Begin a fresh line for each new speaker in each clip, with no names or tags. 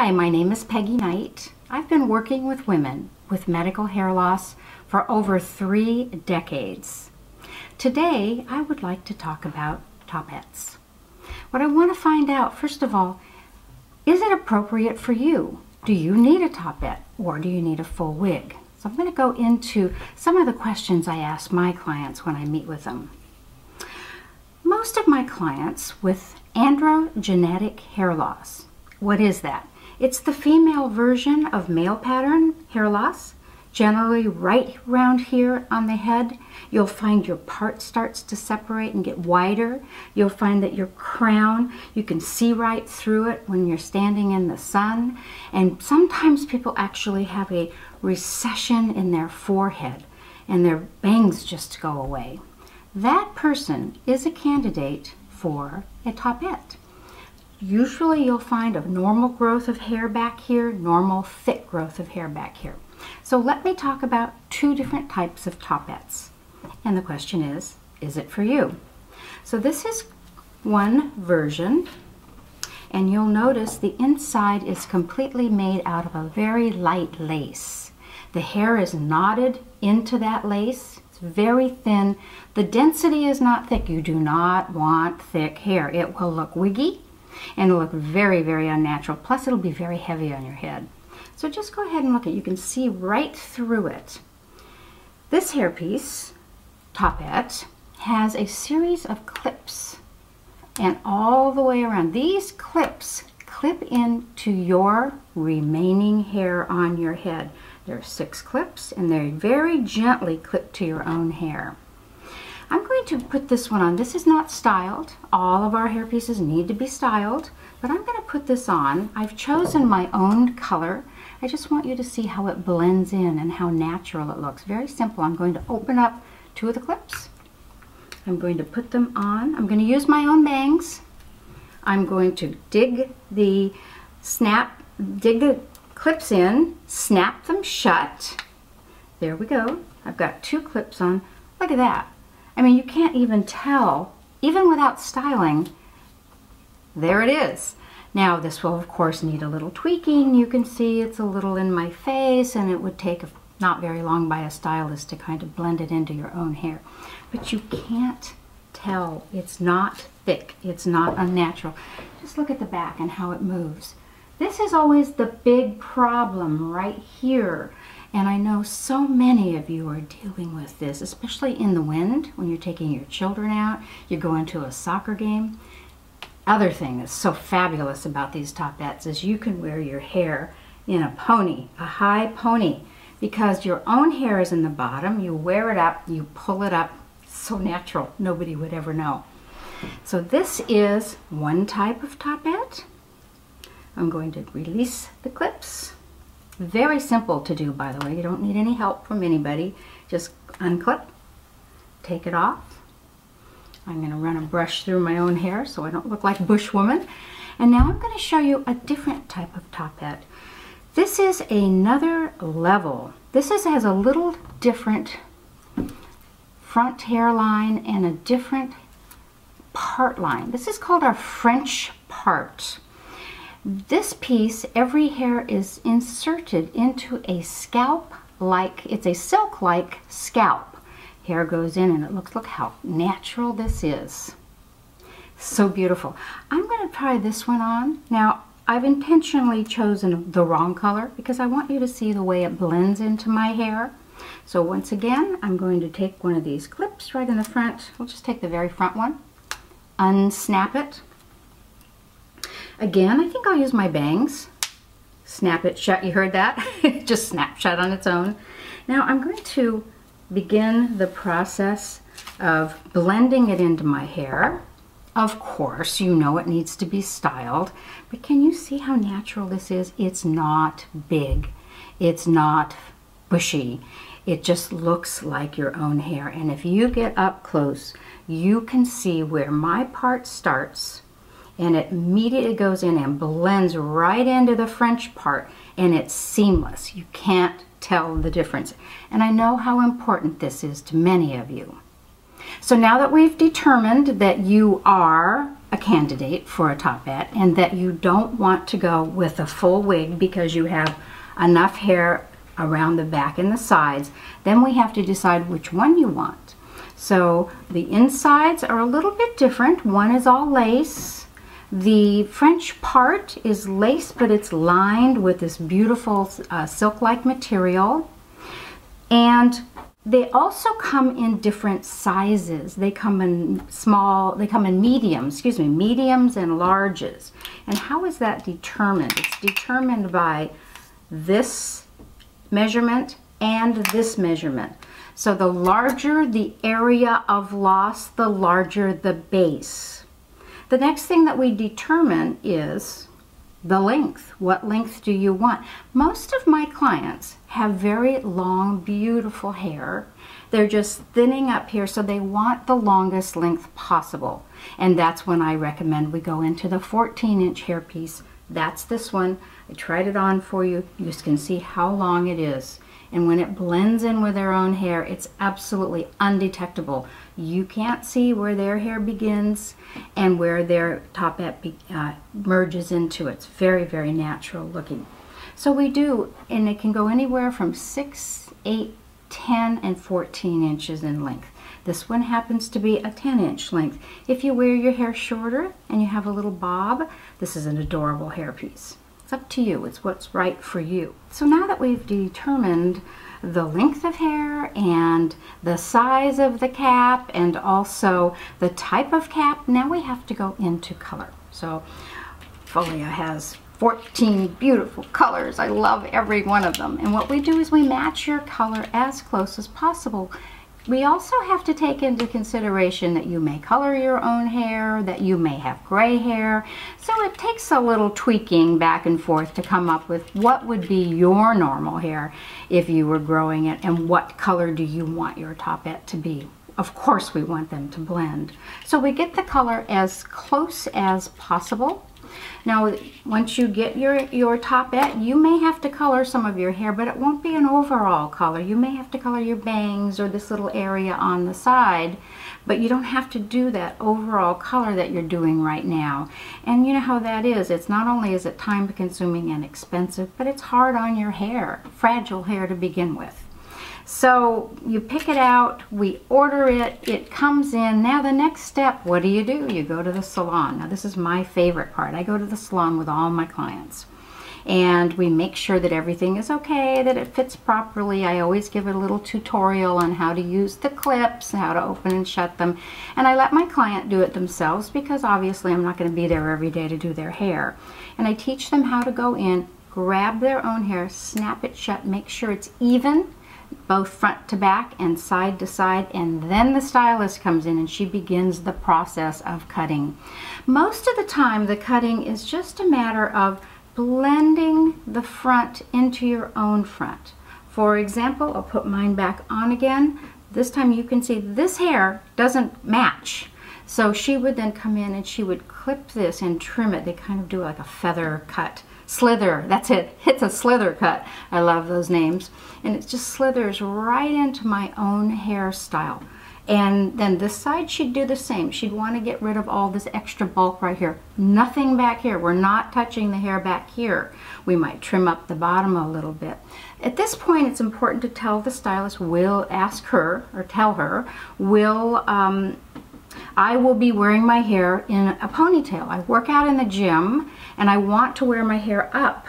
Hi, my name is Peggy Knight. I've been working with women with medical hair loss for over three decades. Today, I would like to talk about topettes. What I want to find out, first of all, is it appropriate for you? Do you need a topette or do you need a full wig? So I'm going to go into some of the questions I ask my clients when I meet with them. Most of my clients with androgenetic hair loss, what is that? It's the female version of male pattern hair loss. Generally right around here on the head, you'll find your part starts to separate and get wider. You'll find that your crown, you can see right through it when you're standing in the sun. And sometimes people actually have a recession in their forehead and their bangs just go away. That person is a candidate for a topette. Usually you'll find a normal growth of hair back here, normal thick growth of hair back here. So let me talk about two different types of topettes. And the question is, is it for you? So this is one version and you'll notice the inside is completely made out of a very light lace. The hair is knotted into that lace. It's very thin. The density is not thick. You do not want thick hair. It will look wiggy and look very, very unnatural. Plus, it'll be very heavy on your head. So just go ahead and look at it. You can see right through it. This hairpiece, topette, has a series of clips and all the way around. These clips clip into your remaining hair on your head. There are six clips and they're very gently clipped to your own hair. I'm going to put this one on. This is not styled. All of our hair pieces need to be styled, but I'm going to put this on. I've chosen my own color. I just want you to see how it blends in and how natural it looks. Very simple. I'm going to open up two of the clips. I'm going to put them on. I'm going to use my own bangs. I'm going to dig the snap, dig the clips in, snap them shut. There we go. I've got two clips on. Look at that. I mean, you can't even tell, even without styling, there it is. Now this will of course need a little tweaking. You can see it's a little in my face and it would take not very long by a stylist to kind of blend it into your own hair. But you can't tell. It's not thick. It's not unnatural. Just look at the back and how it moves. This is always the big problem right here and I know so many of you are dealing with this, especially in the wind when you're taking your children out, you're going to a soccer game. Other thing that's so fabulous about these topettes is you can wear your hair in a pony, a high pony, because your own hair is in the bottom. You wear it up, you pull it up. so natural, nobody would ever know. So this is one type of topette. I'm going to release the clips. Very simple to do, by the way. You don't need any help from anybody. Just unclip, take it off. I'm going to run a brush through my own hair so I don't look like Bushwoman. And now I'm going to show you a different type of topette. This is another level. This is, has a little different front hairline and a different part line. This is called our French part. This piece, every hair is inserted into a scalp-like, it's a silk-like scalp. Hair goes in and it looks, look how natural this is. So beautiful. I'm going to try this one on. Now, I've intentionally chosen the wrong color because I want you to see the way it blends into my hair. So once again, I'm going to take one of these clips right in the front. We'll just take the very front one, unsnap it, Again, I think I'll use my bangs. Snap it shut, you heard that? Just snap shut on its own. Now I'm going to begin the process of blending it into my hair. Of course, you know it needs to be styled, but can you see how natural this is? It's not big. It's not bushy. It just looks like your own hair. And if you get up close, you can see where my part starts and it immediately goes in and blends right into the French part and it's seamless. You can't tell the difference. And I know how important this is to many of you. So now that we've determined that you are a candidate for a topette and that you don't want to go with a full wig because you have enough hair around the back and the sides, then we have to decide which one you want. So the insides are a little bit different. One is all lace. The French part is lace, but it's lined with this beautiful uh, silk-like material. And they also come in different sizes. They come in small, they come in mediums, excuse me, mediums and larges. And how is that determined? It's determined by this measurement and this measurement. So the larger the area of loss, the larger the base. The next thing that we determine is the length. What length do you want? Most of my clients have very long, beautiful hair. They're just thinning up here, so they want the longest length possible. And that's when I recommend we go into the 14 inch hairpiece. That's this one. I tried it on for you. You can see how long it is. And when it blends in with their own hair, it's absolutely undetectable. You can't see where their hair begins and where their topette uh, merges into. It's very, very natural looking. So we do, and it can go anywhere from 6, 8, 10, and 14 inches in length. This one happens to be a 10 inch length. If you wear your hair shorter and you have a little bob, this is an adorable hairpiece. It's up to you. It's what's right for you. So now that we've determined the length of hair and the size of the cap and also the type of cap, now we have to go into color. So Follea has 14 beautiful colors. I love every one of them. And what we do is we match your color as close as possible we also have to take into consideration that you may color your own hair, that you may have gray hair. So it takes a little tweaking back and forth to come up with what would be your normal hair if you were growing it and what color do you want your topette to be. Of course we want them to blend. So we get the color as close as possible now, once you get your, your topette, you may have to color some of your hair, but it won't be an overall color. You may have to color your bangs or this little area on the side, but you don't have to do that overall color that you're doing right now. And you know how that is. It's not only is it time consuming and expensive, but it's hard on your hair, fragile hair to begin with. So you pick it out, we order it, it comes in. Now the next step, what do you do? You go to the salon. Now this is my favorite part. I go to the salon with all my clients and we make sure that everything is okay, that it fits properly. I always give it a little tutorial on how to use the clips, how to open and shut them. And I let my client do it themselves because obviously I'm not going to be there every day to do their hair. And I teach them how to go in, grab their own hair, snap it shut, make sure it's even, both front to back and side to side and then the stylist comes in and she begins the process of cutting. Most of the time the cutting is just a matter of blending the front into your own front. For example, I'll put mine back on again. This time you can see this hair doesn't match. So she would then come in and she would clip this and trim it. They kind of do like a feather cut Slither, that's it. It's a slither cut. I love those names. And it just slithers right into my own hairstyle. And then this side, she'd do the same. She'd want to get rid of all this extra bulk right here. Nothing back here. We're not touching the hair back here. We might trim up the bottom a little bit. At this point, it's important to tell the stylist, will ask her, or tell her, will um, I will be wearing my hair in a ponytail. I work out in the gym and I want to wear my hair up.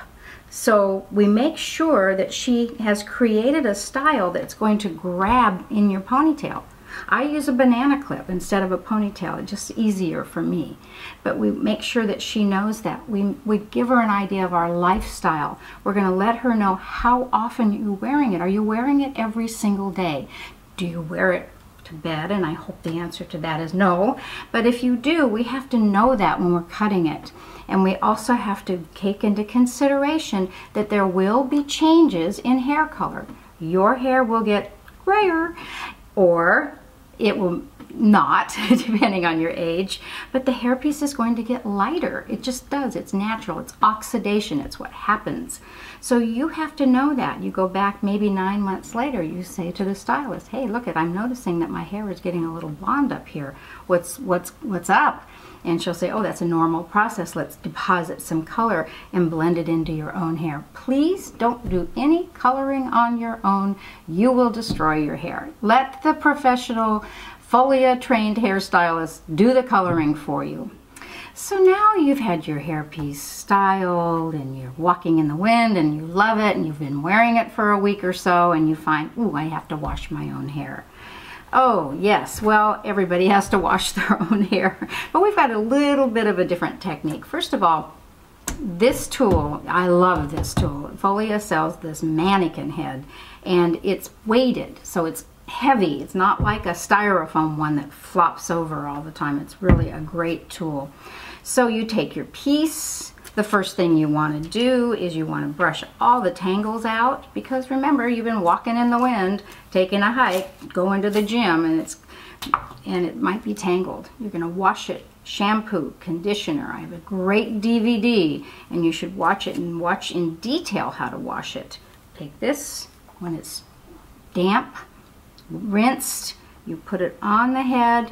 So we make sure that she has created a style that's going to grab in your ponytail. I use a banana clip instead of a ponytail. It's just easier for me. But we make sure that she knows that. We, we give her an idea of our lifestyle. We're going to let her know how often you're wearing it. Are you wearing it every single day? Do you wear it to bed? And I hope the answer to that is no. But if you do, we have to know that when we're cutting it. And we also have to take into consideration that there will be changes in hair color. Your hair will get grayer or it will not, depending on your age, but the hairpiece is going to get lighter. It just does. It's natural. It's oxidation. It's what happens. So you have to know that. You go back maybe nine months later, you say to the stylist, hey, look it, I'm noticing that my hair is getting a little blonde up here. What's, what's, what's up? And she'll say, oh, that's a normal process. Let's deposit some color and blend it into your own hair. Please don't do any coloring on your own. You will destroy your hair. Let the professional Follea trained hairstylist do the coloring for you. So now you've had your hairpiece styled and you're walking in the wind and you love it and you've been wearing it for a week or so and you find, ooh, I have to wash my own hair. Oh, yes, well, everybody has to wash their own hair, but we've got a little bit of a different technique. First of all, this tool, I love this tool. Follea sells this mannequin head and it's weighted, so it's heavy. It's not like a styrofoam one that flops over all the time. It's really a great tool. So you take your piece. The first thing you want to do is you want to brush all the tangles out because remember you've been walking in the wind, taking a hike, going to the gym and it's and it might be tangled. You're going to wash it, shampoo, conditioner. I have a great DVD and you should watch it and watch in detail how to wash it. Take this when it's damp, rinsed, you put it on the head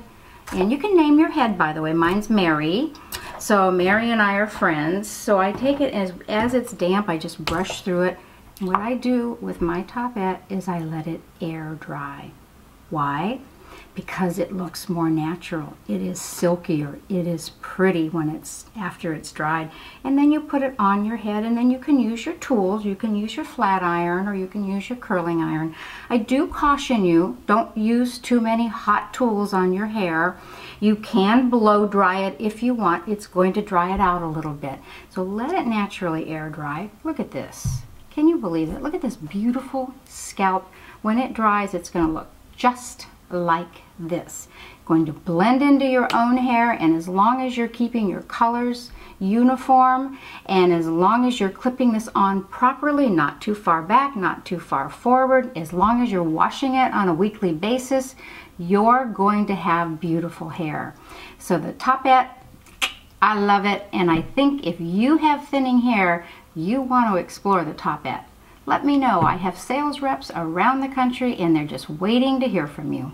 and you can name your head by the way. Mine's Mary. So Mary and I are friends. So I take it as, as it's damp, I just brush through it. And what I do with my topette is I let it air dry. Why? Because it looks more natural. It is silkier. It is pretty when it's after it's dried. And then you put it on your head and then you can use your tools. You can use your flat iron or you can use your curling iron. I do caution you, don't use too many hot tools on your hair you can blow dry it if you want. It's going to dry it out a little bit. So let it naturally air dry. Look at this. Can you believe it? Look at this beautiful scalp. When it dries, it's going to look just like this. Going to blend into your own hair and as long as you're keeping your colors uniform and as long as you're clipping this on properly, not too far back, not too far forward, as long as you're washing it on a weekly basis, you're going to have beautiful hair. So the topette, I love it. And I think if you have thinning hair, you want to explore the topette. Let me know. I have sales reps around the country and they're just waiting to hear from you.